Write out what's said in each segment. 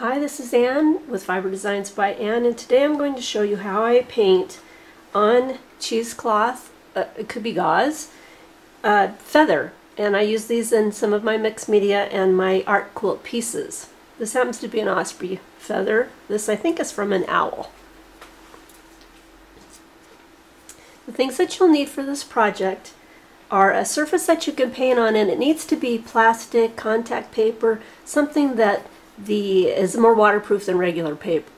Hi, this is Ann with Fiber Designs by Ann, and today I'm going to show you how I paint on cheesecloth, uh, it could be gauze, uh, feather. And I use these in some of my mixed media and my art quilt pieces. This happens to be an osprey feather. This I think is from an owl. The things that you'll need for this project are a surface that you can paint on and it needs to be plastic, contact paper, something that the is more waterproof than regular paper.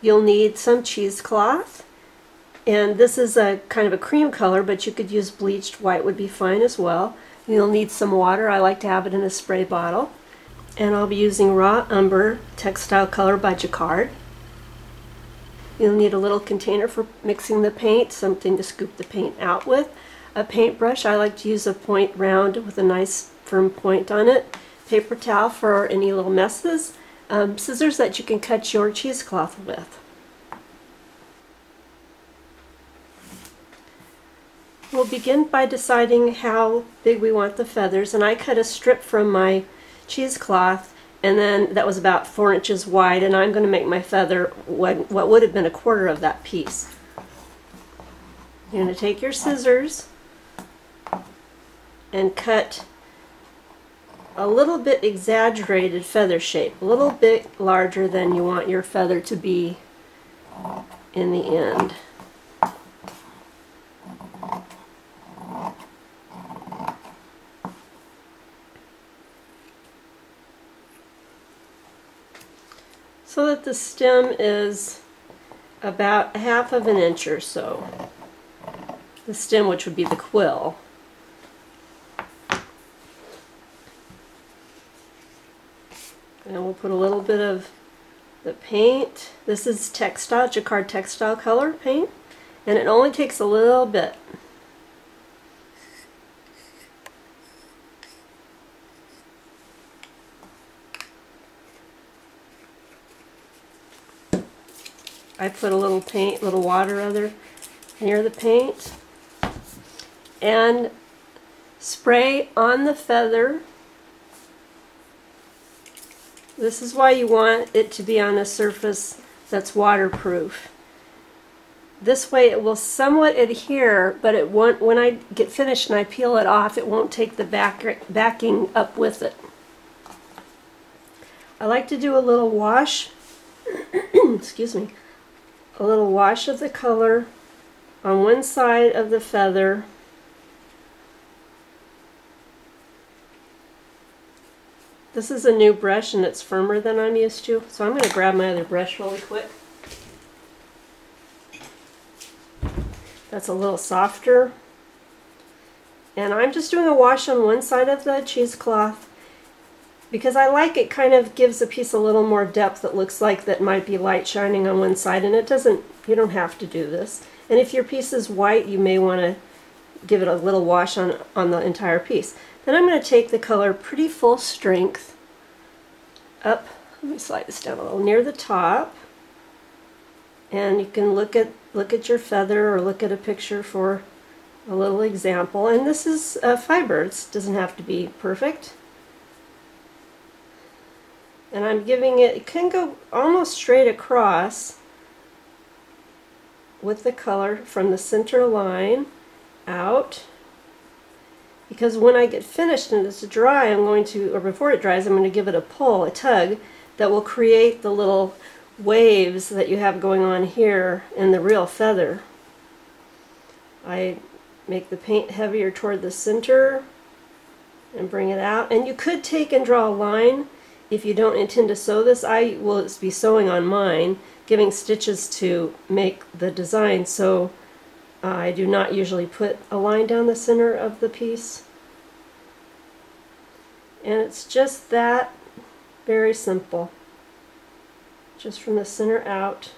You'll need some cheesecloth and this is a kind of a cream color but you could use bleached white would be fine as well. You'll need some water. I like to have it in a spray bottle and I'll be using raw umber textile color by Jacquard. You'll need a little container for mixing the paint, something to scoop the paint out with. A paintbrush, I like to use a point round with a nice firm point on it paper towel for any little messes, um, scissors that you can cut your cheesecloth with. We'll begin by deciding how big we want the feathers and I cut a strip from my cheesecloth and then that was about four inches wide and I'm going to make my feather what, what would have been a quarter of that piece. You're going to take your scissors and cut a little bit exaggerated feather shape, a little bit larger than you want your feather to be in the end. So that the stem is about half of an inch or so. The stem, which would be the quill. And we'll put a little bit of the paint. This is textile, Jacquard textile color paint. And it only takes a little bit. I put a little paint, little water other near the paint. And spray on the feather this is why you want it to be on a surface that's waterproof. This way it will somewhat adhere, but it won't, when I get finished and I peel it off, it won't take the back, backing up with it. I like to do a little wash, excuse me, a little wash of the color on one side of the feather This is a new brush and it's firmer than I'm used to, so I'm going to grab my other brush really quick. That's a little softer. And I'm just doing a wash on one side of the cheesecloth because I like it kind of gives a piece a little more depth that looks like that might be light shining on one side and it doesn't, you don't have to do this. And if your piece is white, you may want to give it a little wash on, on the entire piece. Then I'm going to take the color Pretty Full Strength up, let me slide this down a little, near the top. And you can look at look at your feather or look at a picture for a little example. And this is a fiber, it doesn't have to be perfect. And I'm giving it, it can go almost straight across with the color from the center line out because when I get finished and it's dry, I'm going to, or before it dries, I'm going to give it a pull, a tug, that will create the little waves that you have going on here in the real feather. I make the paint heavier toward the center and bring it out. And you could take and draw a line if you don't intend to sew this. I will be sewing on mine, giving stitches to make the design. So I do not usually put a line down the center of the piece. And it's just that very simple. Just from the center out.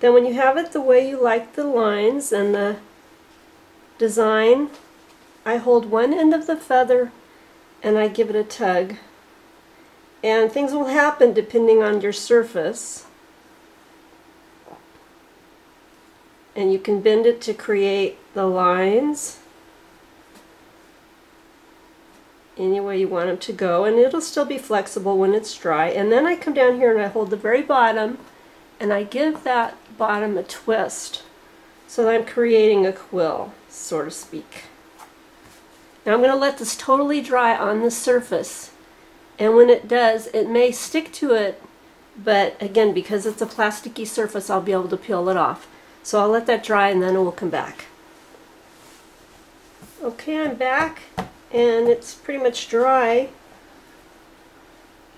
Then when you have it the way you like the lines and the design, I hold one end of the feather and I give it a tug. And things will happen depending on your surface. And you can bend it to create the lines any way you want them to go and it'll still be flexible when it's dry and then I come down here and I hold the very bottom and I give that bottom a twist so that I'm creating a quill so to speak. Now I'm going to let this totally dry on the surface and when it does it may stick to it but again because it's a plasticky surface I'll be able to peel it off. So I'll let that dry and then we'll come back. Okay, I'm back and it's pretty much dry.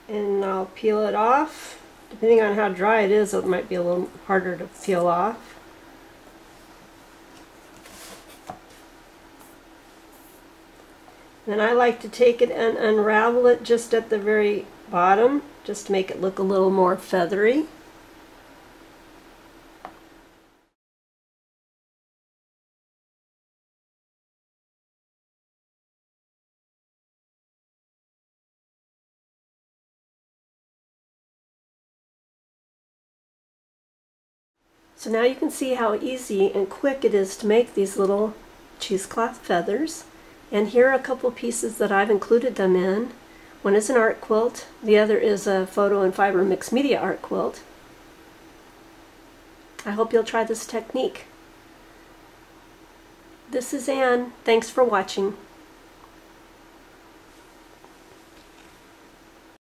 And I'll peel it off. Depending on how dry it is, it might be a little harder to peel off. Then I like to take it and unravel it just at the very bottom, just to make it look a little more feathery. So now you can see how easy and quick it is to make these little cheesecloth feathers. And here are a couple pieces that I've included them in. One is an art quilt, the other is a photo and fiber mixed media art quilt. I hope you'll try this technique. This is Ann. Thanks for watching.